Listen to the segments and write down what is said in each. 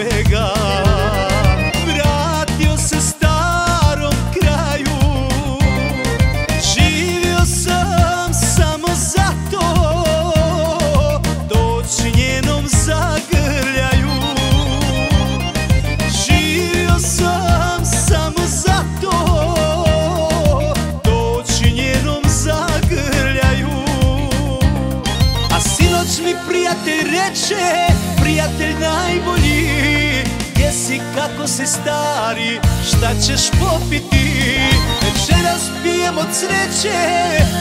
svega Vratio se starom kraju. Živio sam samo zato. Doći njenom zagrljaju. Živio sam samo zato. Doći njenom zagrljaju. A sinoć mi prijatelj reče prijatelj najbolji si, kako si stari Šta ćeš popiti? Večeras pijem od sreće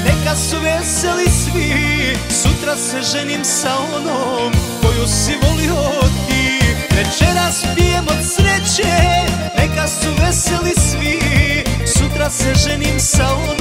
Neka su veseli svi. Sutra se ženim sa onom Koju si volio ti. Večeras pijem od sreće Neka su veseli svi. Sutra se ženim sa onom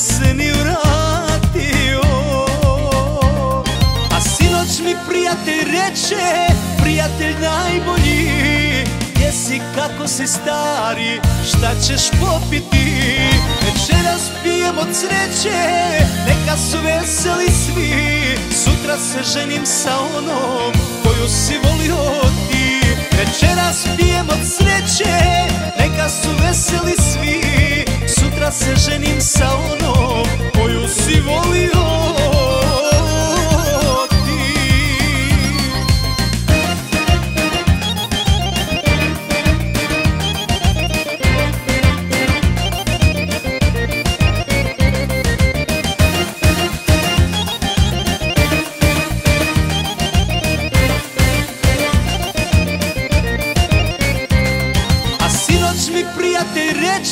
se ni vratio. A sinoć mi prijatelj reče Prijatelj najbolji Gdje si, kako si stari Šta ćeš popiti? Večeras pijem od sreće Neka su veseli svi. Sutra se ženim sa onom Koju si volio ti. Večeras pijem od sreće Neka su veseli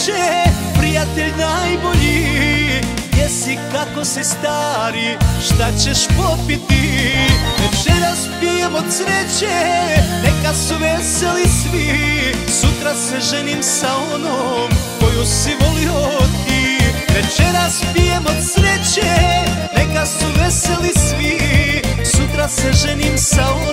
reče Prijatelj najbolji. Gdje si, kako si stari Šta ćeš popiti? Večeras pijem od sreće Neka su veseli svi. Sutra se ženim sa onom Koju si volio ti. Večeras pijem od sreće Neka su veseli svi. Sutra se ženim sa onom